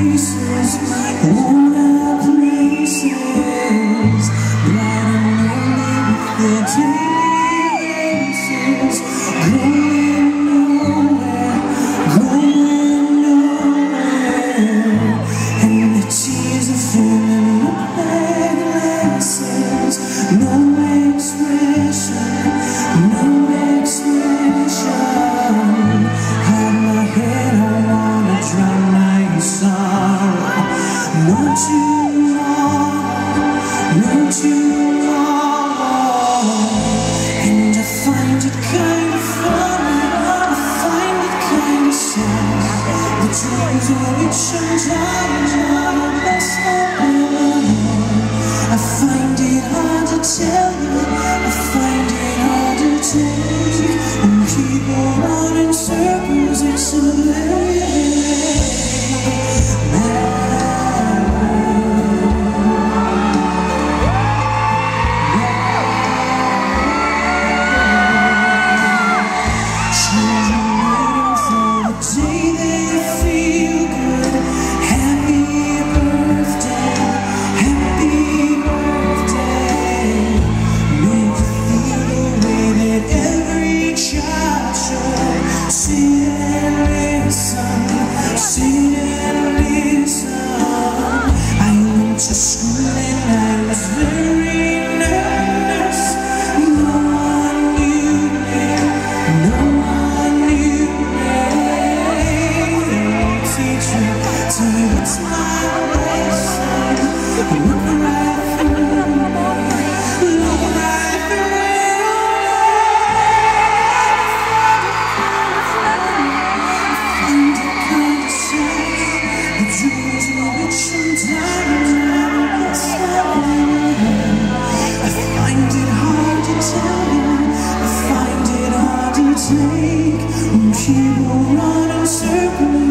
places, older places, blind and with the So it take, when she will run in circles.